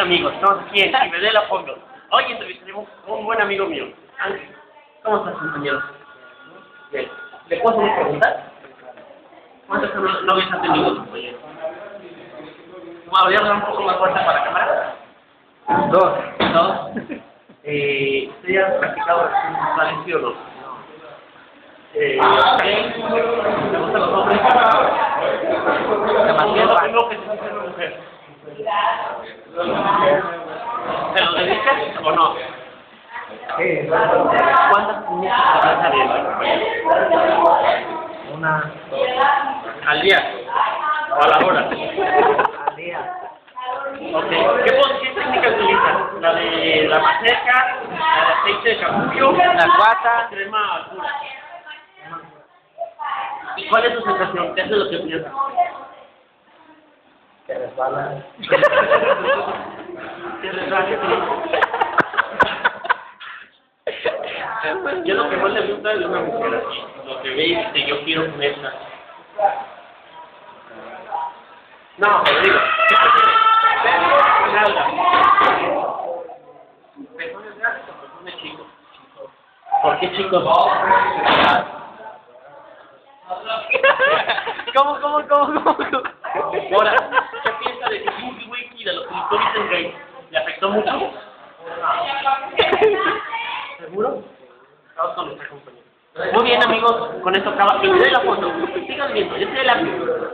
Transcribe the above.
amigos, estamos aquí en Ciudadela Fondo. Hoy entrevistaremos a un buen amigo mío, Ángel. ¿Cómo estás, compañero? Bien. ¿Le puedo hacer una pregunta? ¿Cuántos novios has tenido, compañero? ¿Puedo hablar un poco más fuerte para la cámara? Dos. ¿Dos? Eh, ¿Usted ya ha practicado relaciones sexuales, sí o no? Eh, ¿Le gustan los hombres? ¿Se lo dedicas o no? ¿Cuántas niñas estás saliendo? una Al día. O a la hora. al día. Ok. ¿Qué, qué técnica utilizas? ¿La de la maseca? ¿La de aceite de capullo? La cuata. crema azul. ¿Y cuál es tu sensación? ¿Qué es lo que piensas? Que resbala. ¿Qué resbala? Yo lo que más le gusta de una mujer así, lo que ve y dice, yo quiero con esta. No, pero digo. ¿Pezones grandes o pezones chicos? ¿Por qué chicos? ¿Cómo, cómo, cómo, cómo? Ahora, ¿qué piensa de que Boogie Los clitoris en gay? ¿Le afectó mucho? ¿Seguro? Vamos con nuestra compañera. Muy bien, amigos, con esto acaba. Y de la foto. Sigan viendo, yo soy el árbitro.